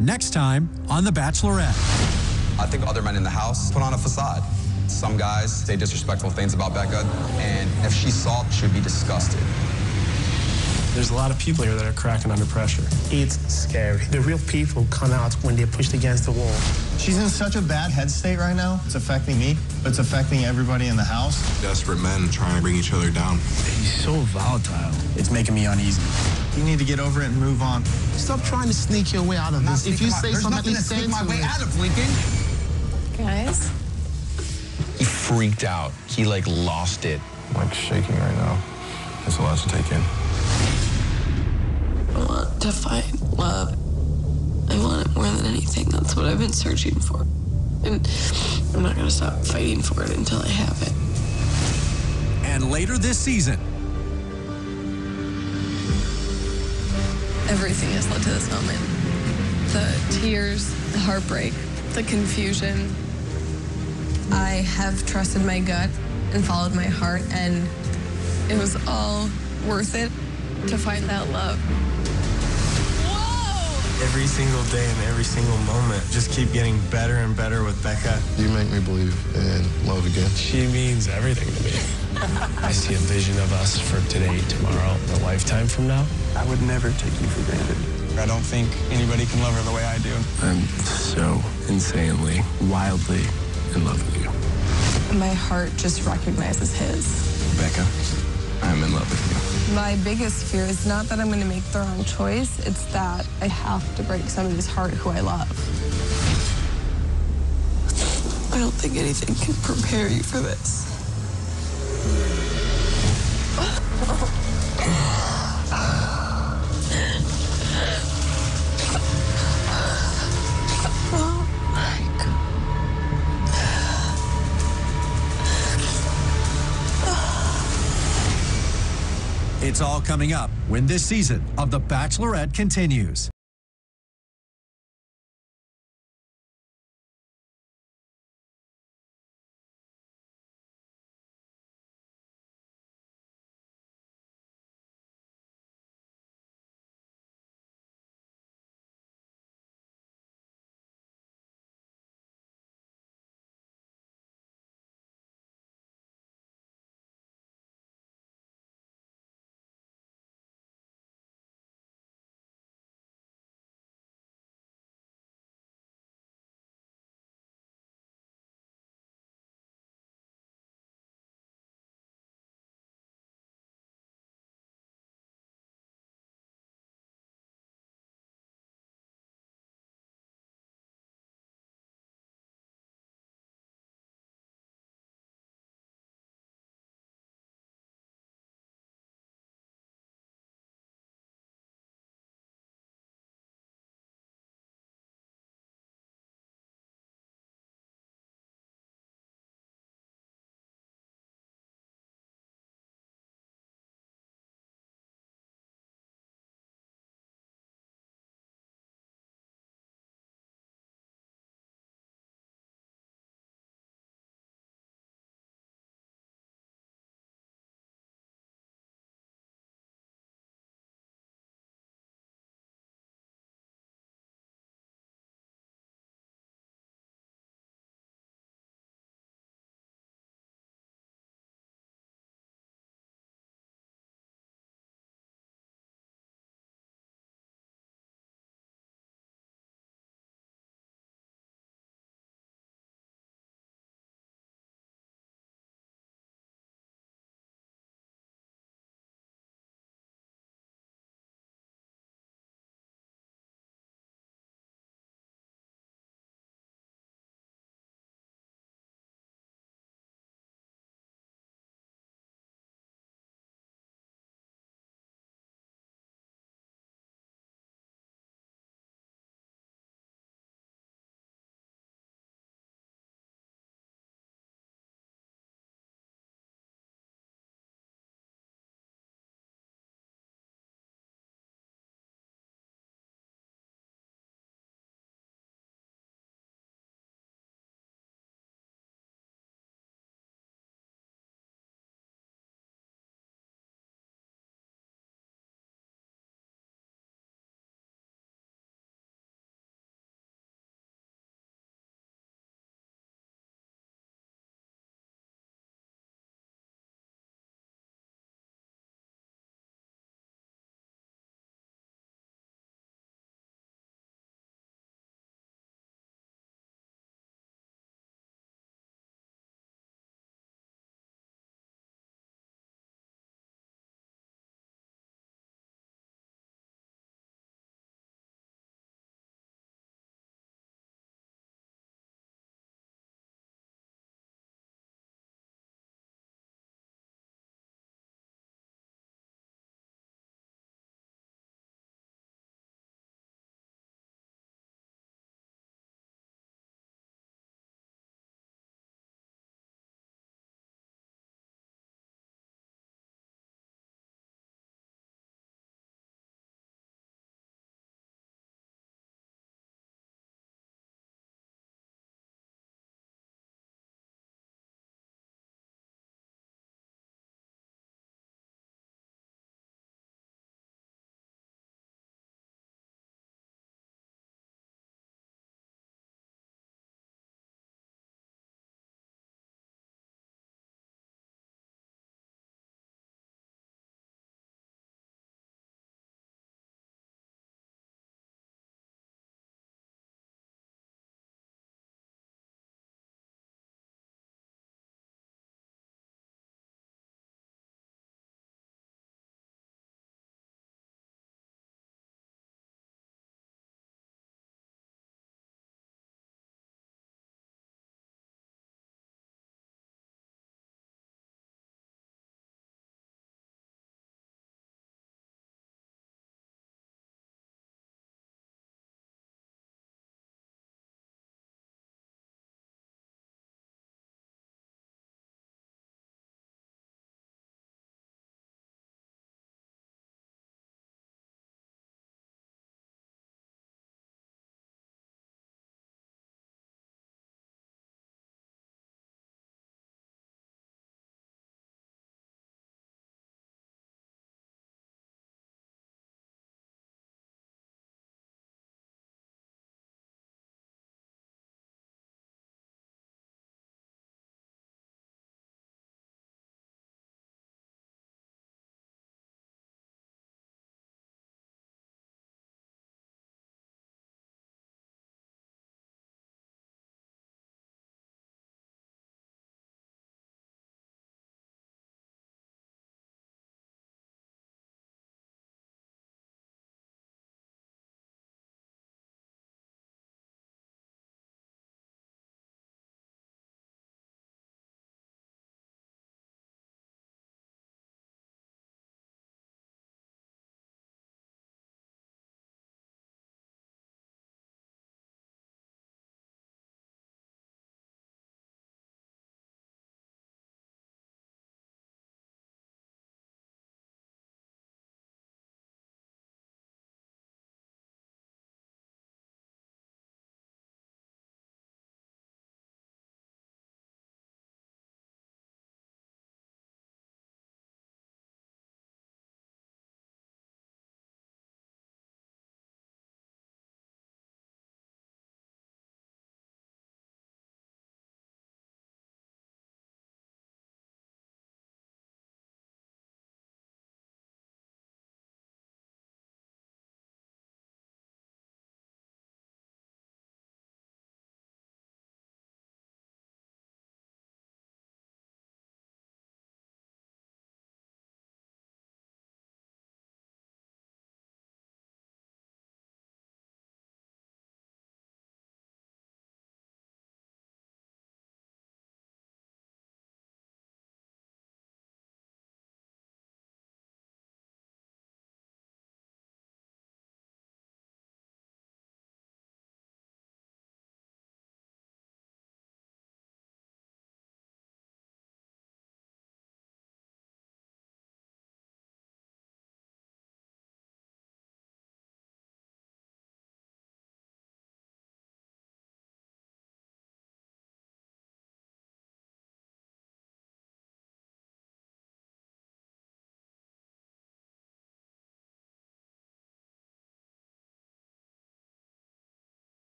Next time on The Bachelorette. I think other men in the house put on a facade. Some guys say disrespectful things about Becca, and if she saw she'd be disgusted. There's a lot of people here that are cracking under pressure. It's scary. The real people come out when they're pushed against the wall. She's in such a bad head state right now. It's affecting me, but it's affecting everybody in the house. Desperate men trying to bring each other down. He's so volatile. It's making me uneasy. You need to get over it and move on. Stop trying to sneak your way out of this. If you say There's something, nothing to say sneak my way it. out of, Lincoln. Guys, He freaked out. He like lost it. I'm like shaking right now. It's a lot to take in. I want to find love. I want it more than anything. That's what I've been searching for. And I'm not going to stop fighting for it until I have it. And later this season, Everything has led to this moment the tears, the heartbreak, the confusion. I have trusted my gut and followed my heart, and it was all worth it to find that love. Whoa! Every single day and every single moment, just keep getting better and better with Becca. You make me believe in love again. She means everything to me. I see a vision of us for today, tomorrow, a lifetime from now. I would never take you for granted. I don't think anybody can love her the way I do. I'm so insanely, wildly in love with you. My heart just recognizes his. Becca, I'm in love with you. My biggest fear is not that I'm going to make the wrong choice, it's that I have to break somebody's heart who I love. I don't think anything can prepare you for this. It's all coming up when this season of The Bachelorette continues.